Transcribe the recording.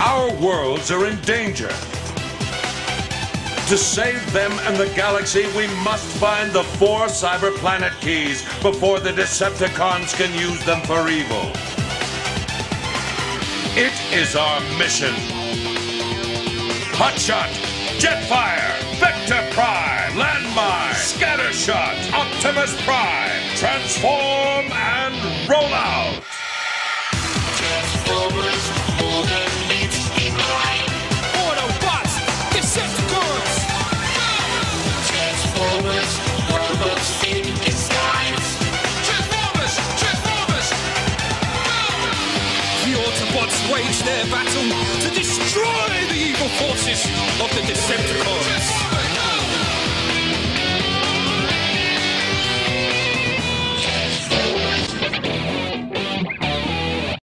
Our worlds are in danger. To save them and the galaxy, we must find the four cyber planet keys before the Decepticons can use them for evil. It is our mission. Hotshot, Jetfire, Vector Prime, Landmine, Scattershot, Optimus Prime, Transform Autobots wage their battle to destroy the evil forces of the Decepticons.